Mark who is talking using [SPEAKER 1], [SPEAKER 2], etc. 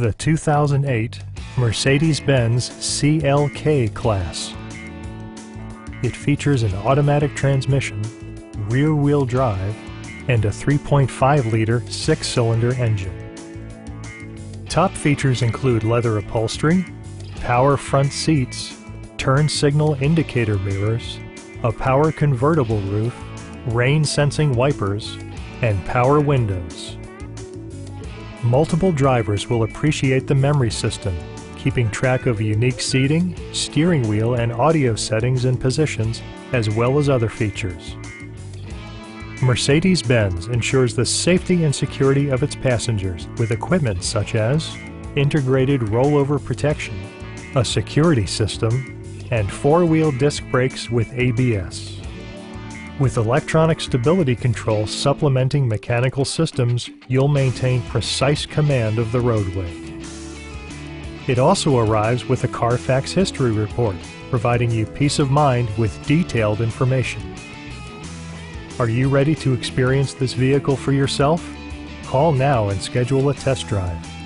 [SPEAKER 1] the 2008 Mercedes-Benz CLK class. It features an automatic transmission, rear-wheel drive, and a 3.5-liter six-cylinder engine. Top features include leather upholstery, power front seats, turn signal indicator mirrors, a power convertible roof, rain sensing wipers, and power windows. Multiple drivers will appreciate the memory system, keeping track of unique seating, steering wheel and audio settings and positions, as well as other features. Mercedes-Benz ensures the safety and security of its passengers with equipment such as integrated rollover protection, a security system, and four-wheel disc brakes with ABS. With electronic stability control supplementing mechanical systems, you'll maintain precise command of the roadway. It also arrives with a Carfax history report, providing you peace of mind with detailed information. Are you ready to experience this vehicle for yourself? Call now and schedule a test drive.